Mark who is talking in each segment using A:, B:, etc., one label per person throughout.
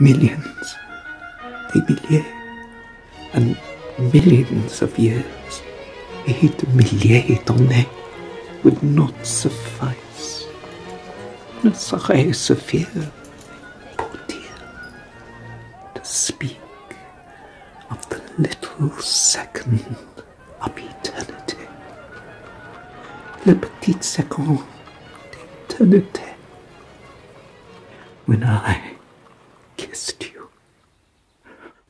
A: millions, milliers, and millions of years, de milliers d'années would not suffice, ne saurait suffire pour dire, to speak of the little second of eternity, le petit second d'éternité, when I kissed you,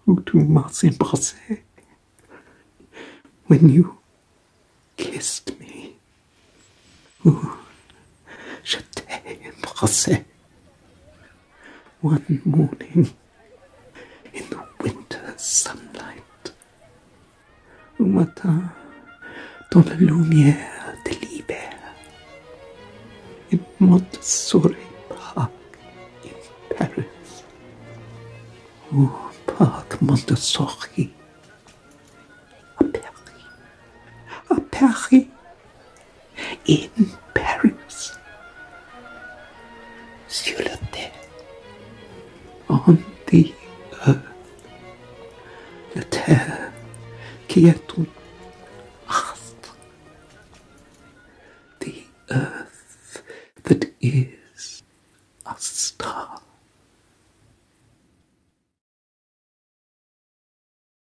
A: où tu m'as when you kissed me, où je t'ai embrassé, one morning in the winter sunlight, au matin dans la lumière de l'hiver, in Montsouris Park in Paris. Oh, Parc Montsouris à Paris. À Paris. In Paris. Sur la terre. On the earth. La terre qui est un astre. The earth that is